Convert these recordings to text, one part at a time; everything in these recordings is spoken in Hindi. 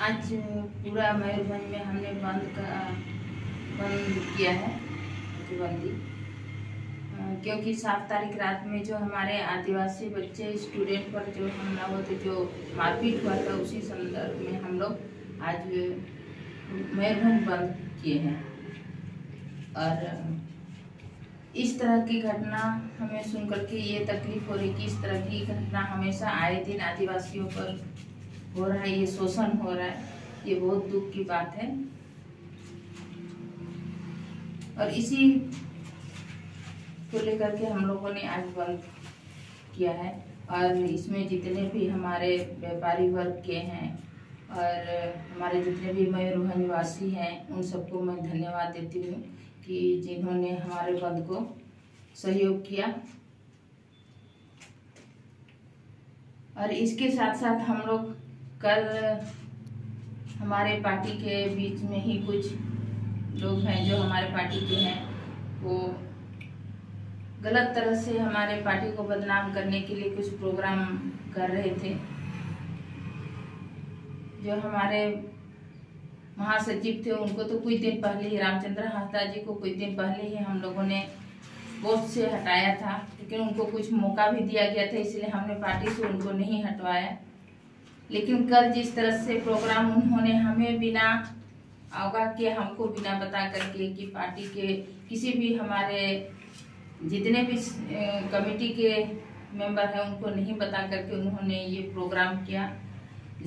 आज पूरा मयूरभंज में हमने बंद का बंद किया है प्रतिबंदी अ, क्योंकि सात तारीख रात में जो हमारे आदिवासी बच्चे स्टूडेंट पर जो हमला हुआ था जो मारपीट हुआ था उसी संदर्भ में हम लोग आज मयूरभंज बंद किए हैं। और इस तरह की घटना हमें सुन करके ये तकलीफ़ हो रही कि इस तरह की घटना हमेशा आए दिन आदिवासियों पर हो रहा है, ये शोषण हो रहा है, ये बहुत दुख की बात है। और इसी को लेकर के हम लोगों ने आज बंद किया है और इसमें जितने भी हमारे व्यापारी वर्ग के हैं और हमारे जितने भी मयूरभंज निवासी हैं, उन सबको मैं धन्यवाद देती हूँ कि जिन्होंने हमारे पद को सहयोग किया। और इसके साथ साथ हम लोग कल हमारे पार्टी के बीच में ही कुछ लोग हैं जो हमारे पार्टी के हैं, वो गलत तरह से हमारे पार्टी को बदनाम करने के लिए कुछ प्रोग्राम कर रहे थे। जो हमारे महासचिव थे, उनको तो कुछ दिन पहले ही रामचंद्र हासदा जी को कुछ दिन पहले ही हम लोगों ने पोस्ट से हटाया था, लेकिन उनको कुछ मौका भी दिया गया था, इसलिए हमने पार्टी से उनको नहीं हटवाया। लेकिन कल जिस तरह से प्रोग्राम उन्होंने हमें बिना अवगा के हमको बिना बता करके कि पार्टी के किसी भी हमारे जितने भी कमेटी के मेंबर हैं, उनको नहीं बता करके उन्होंने ये प्रोग्राम किया।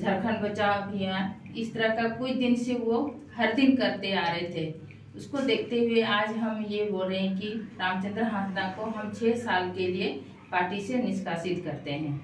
झारखंड बचाओ अभियान इस तरह का कुछ दिन से वो हर दिन करते आ रहे थे। उसको देखते हुए आज हम ये बोल रहे हैं कि रामचंद्र हांसदा को हम छः साल के लिए पार्टी से निष्कासित करते हैं।